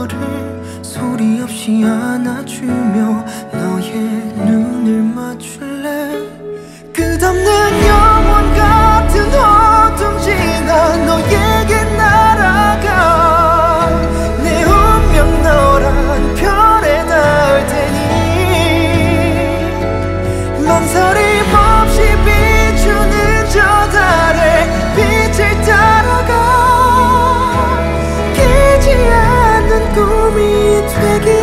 너를 소리 없이 안아주며 너의 눈을 맞추 Take it.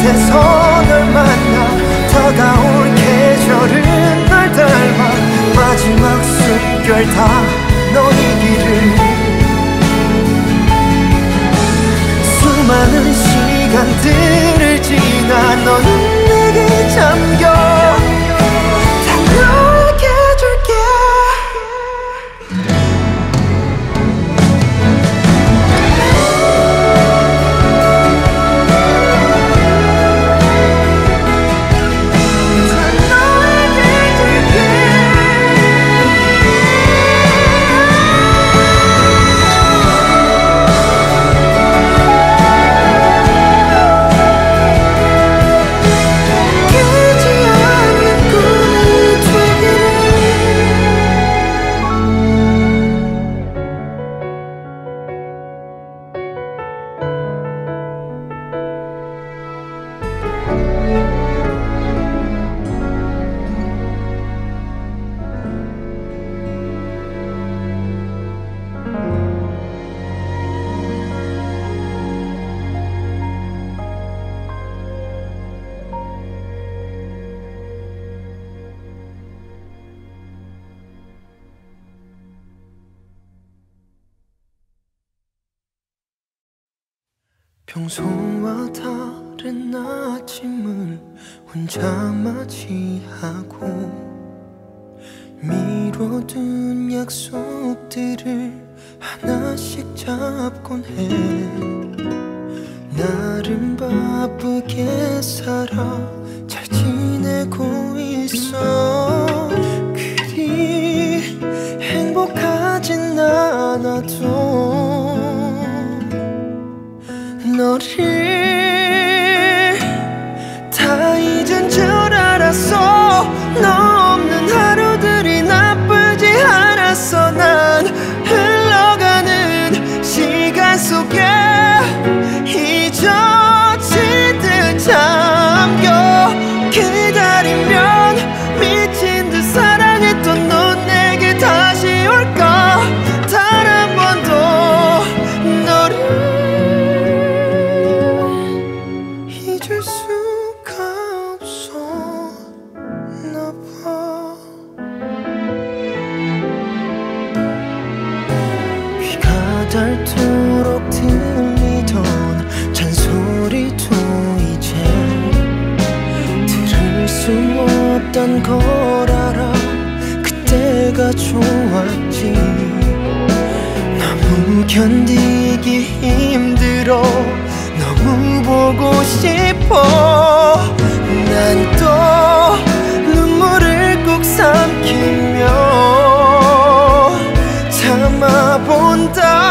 끝에서 만나 다가올 계절은 널 닮아 마지막 숨결 다 너이기를 수많은 시간들을 지나 너는 평소와 다른 아침을 혼자 맞이하고 미뤄둔 약속들을 하나씩 잡곤 해. 나름 바쁘게 살아 here 달도록 들리던 잔소리도 이제 들을 수 없던 걸 알아 그때가 좋았지. 너무 견디기 힘들어. 너무 보고 싶어. 난 또 눈물을 꾹 삼키며 참아본다.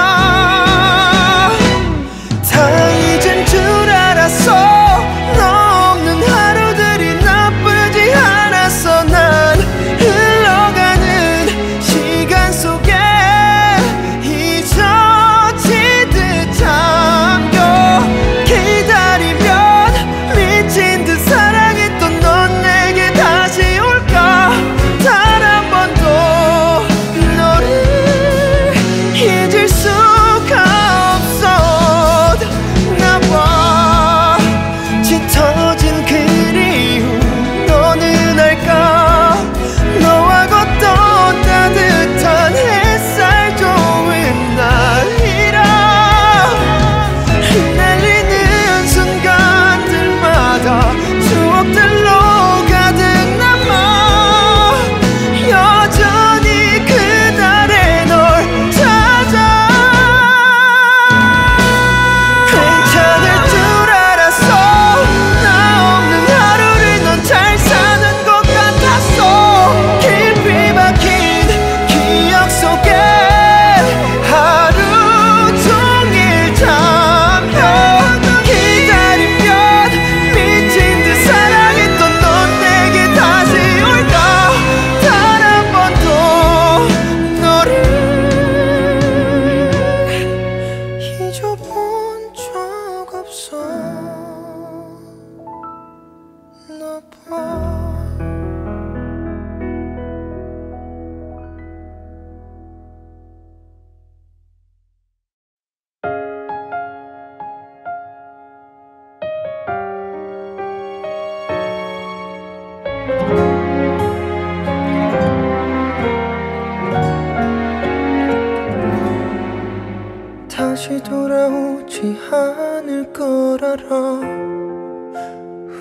다시 돌아오지 않을 걸 알아.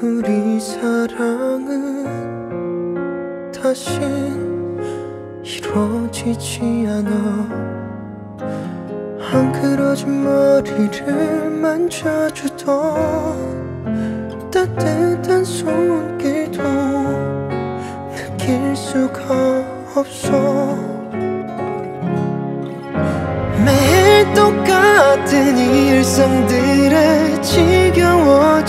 우리 사랑은 다시 이루어지지 않아. 한 그러진 머리를 만져주던 따뜻한 손길도 느낄 수가 없어 똑같은 일상들에 지겨워지면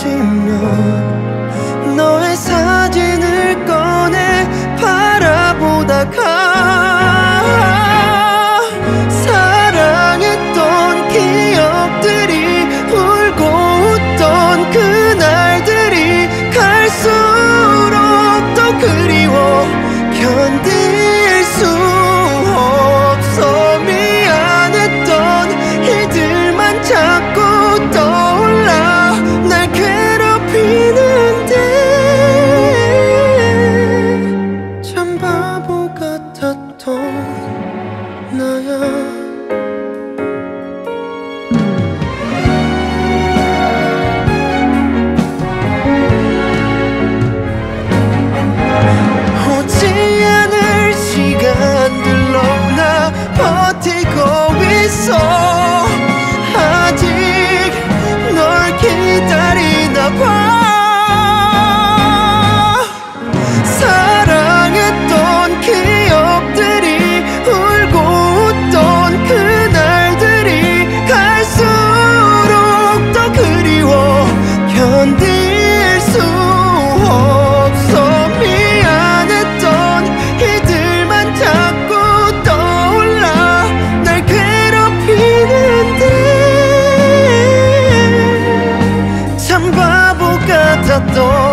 多。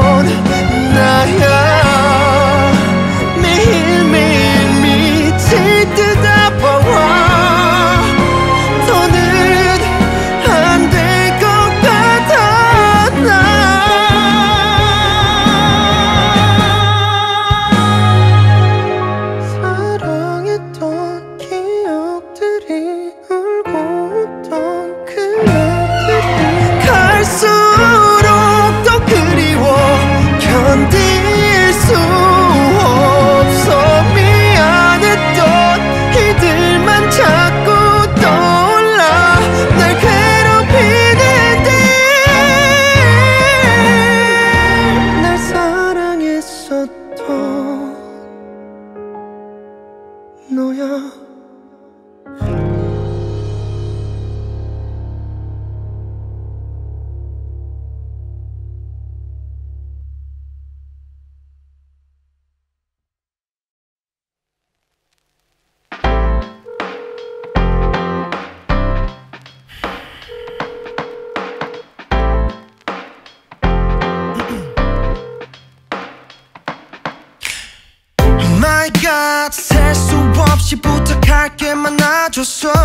just try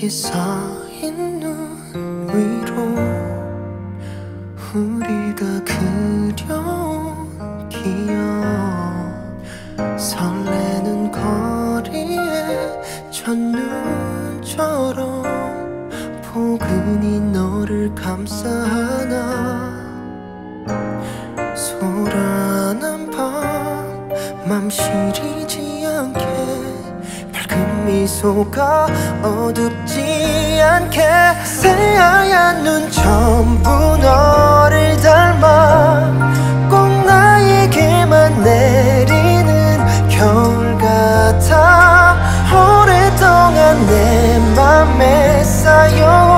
기사인 눈 미소가 어둡지 않게 새하얀 눈 전부 너를 닮아 꼭 나에게만 내리는 겨울 같아 오랫동안 내 맘에 쌓여